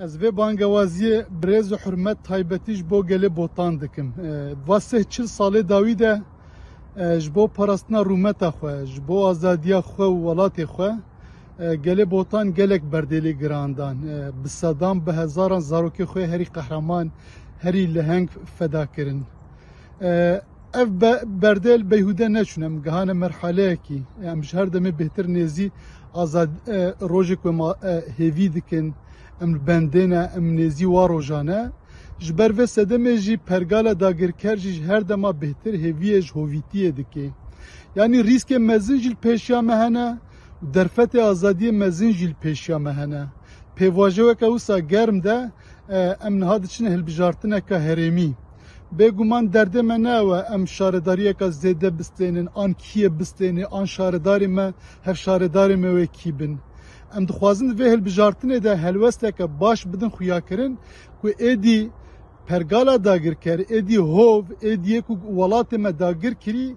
از به بانگوازی برز حرمت تایبتیش با گل بوتان دکم واسه چل ساله داویده جبا پرستنا رومت خواه جبا آزادیا خواه و ولات خواه گل بوتان گلک بردیلی گراندان بسادان به هزاران زاروکی خو هری قهرمان هری لهنگ فداکرین. Ev berdêl beyhude neçûne em gihane merheleyekî. Em ji her demê bêhtir nêzî azad rojek we hêvî dikin. ام بندینه ام نزی و روزانه جبر و سدمه جی پرگالا داگرکر جی هر دما بهتر هویج هویتیه دکه یعنی ریسک مزین جیل پیشیا مهنه درفت آزادی مزین جیل پیشیا مهنه پیواجه وکه اوسا گرم ده ام نهاد چنه هلبجارتنه که هرمی بگومان درده من نه و ام شارداریه که زیده بستینن آن کیه بستینن آن شارداری ما هر شارداری ما و کی بن ام dixwazin vê hilbijartinê de helwesteke baş bidin xuyakirin ku êdî pergala dagirker êdî hov êdiyê ku welatê me dagir kirî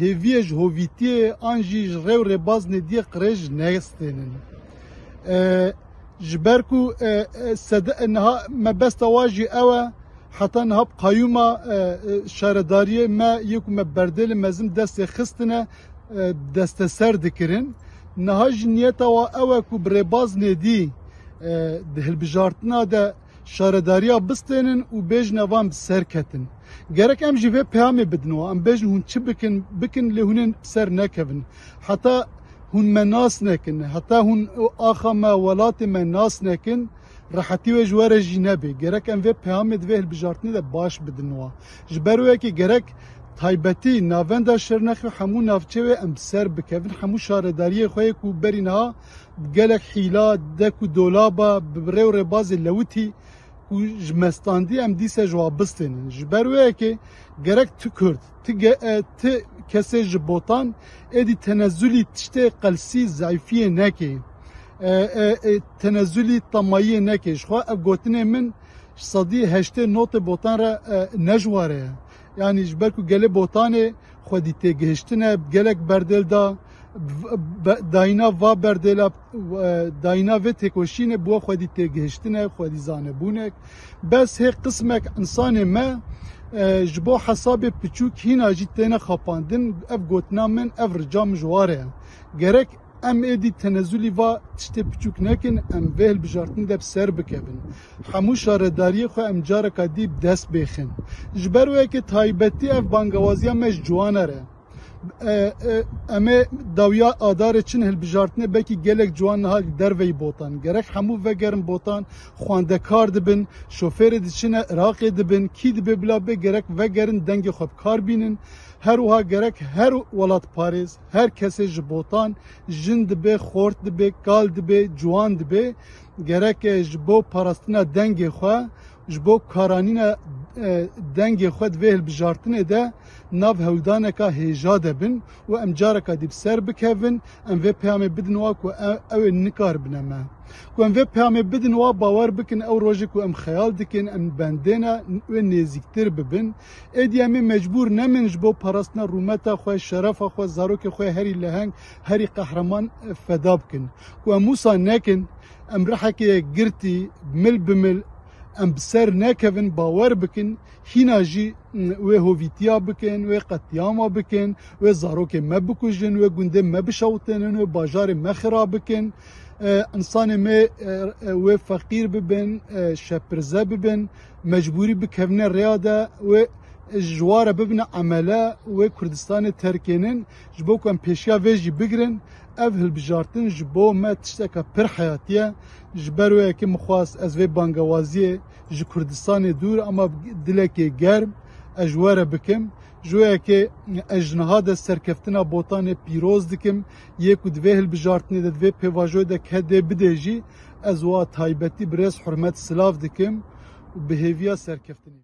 hêviye ji hovîtiyê an jî ji rêw rêbaz nêdiye qirêj nestênin ji ber ku niha mebesta wa jî ew e حتی نهاب قیوما شهرداری ما یک ما بردل مزم دست خستنه دست سر دکرین نهاج نیت و او کو برباز ندی دهل بجارتنا ده شهرداریا بستنن و بیج نوام سرکتن گرک ام جیوه پیامی بدنو ام بیج هون چی بکن بکن لهونن سر نکوین حتی هون مناس نکن حتی هون آخا ما ولات مناس نکن راحتی و جوار جنبه گرک ام و پیام دوه البجارتنی ده باش بدنوا. جبرو یکی گرک تایبتی ناوند شرنخ و همو نافچه و ام سر بکوین. همو شارداری خواهی کو برینا گلک حیلا دکو دولابا ببره و رباز لوتی. و جمستاندی ام دیسه جوابستین. جبرو یکی گرک تو کرد. تو آه، کسی جبوتان. ایدی تنزولی تشته قلسی زعیفی نکه تنزلی تمایی نکش خو اف گوتنه من صدی هشته نوت بوتان را نجواره یعنی جبرکو گله بوتانه خودی تگهشتنه گلک بردل دا داینا و بردل داینا و تکوشین بو خودی تگهشتنه خودی زانه بونک بس هر قسمک انسان ما جبو حساب پچوک هینا جیتنه خپاندن اف گوتنا من اف رجام جواره گرک min ev rica min ji ware ye gerek em êdî tenezzulî va tiştê piçûk nekin em vê hilbijartin de ser bikevin hemû şaredariyê xwe em careka dî dest bêxin ji em ê dawiya adarê çin hilbijartinê bekî gelek ciwan niha derveyî botan. Gerek hemû vegerin botan xwendekar dibin şofêrê diçine Iraqê dibin kî dibe bila gerek vegerin dengê xwe kar bînin her wiha gerek her welat parêz her kesê botan jin dibe xort dibe kal dibe ciwan dibe. Gerek ji bo parastina dengê xwe جبو کارانین دنگ خود ویل بجارتنه ده ناب هودانکا هیجا ده بین و امجارکا دیب سر بکوین ام وی پیامه بدن واکو أو نکار بنامه و ام وی پیامه بدن وا باور بکن أو روژه کو ام خیال دکن ام بندینا و نیزیکتر ببن ایدیامی مجبور نمین جبو پرستن رومتا خواه شرفا خواه زاروک خواه هری لهنگ هری قهرمان فداب کن و ام نکن ام رحکی گرتی مل بمل em bi ser nekevin bawer bikin hîna jî wê hovîtiya bikin wê qetiyama bikin wê zarokê me bikujin wê gundê me bişewtinin wê bajarê me xira bikin insanê me wê feqîr bibin şepirze bibin mecbûrî bikevne rêya de wê جوار ببن عملا و کردستان ترکینن جبو کم پیشیا ویجی بگرن أو هل بجارتن جبو ما تشتاکا پر حیاتیه جبرو اکی مخواس از وی بانگوازیه جو کردستان دور اما دلکی گرم اجوار بکم جو اکی اجنها ده سرکفتنا بوتان پیروز دکم یکو دوی هل بجارتنی ده دوی پیواجوی ده بده جی از وا تایبتی برس حرمت سلاف دکم و بهیویا سرکفتنی